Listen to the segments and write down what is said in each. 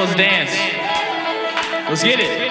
let's dance. Let's get it.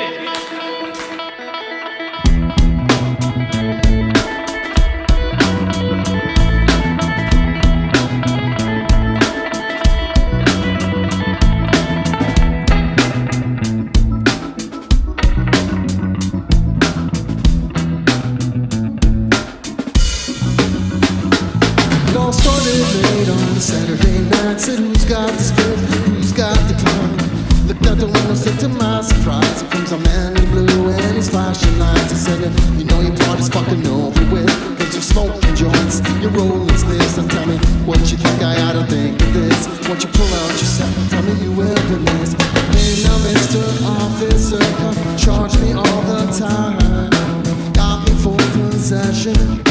I don't think of this. Won't you pull out yourself? tell me you will do this? Hey, now, Mr. Officer, come charge me all the time. Got me for possession.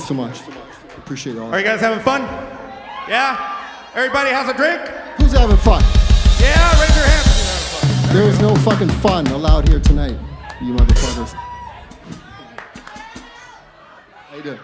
Thank you guys so much. Appreciate it all. Are you guys having fun? Yeah? Everybody has a drink? Who's having fun? Yeah, raise your hands if you're having fun. There is no fucking fun allowed here tonight, you motherfuckers. How you doing?